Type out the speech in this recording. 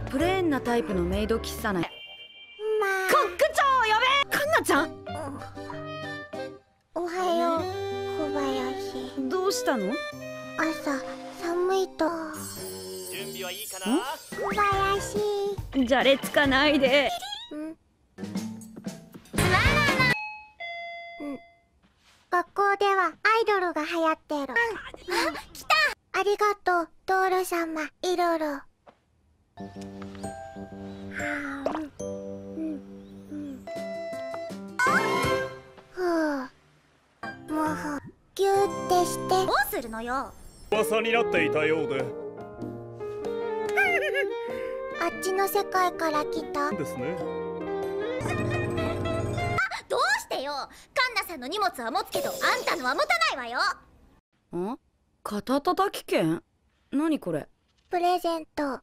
はプレーンなタイプのメイド喫茶なまあ。コック長呼べカンナちゃん？おはよう小林。どうしたの？朝寒いと。準備はいいかな？小林。じゃれつかないで。ん。学校ではアイドルが流行ってる、あ来た。ありがとうドール様。いろいろはあうんうん。うんふうもうギューってして。どうするのよ？噂になっていたようで。あっちの世界から来た。ですね。どうしてよ？カンナさんの荷物は持つけどあんたのは持たないわよ。ん？肩たたき券？何これ？プレゼント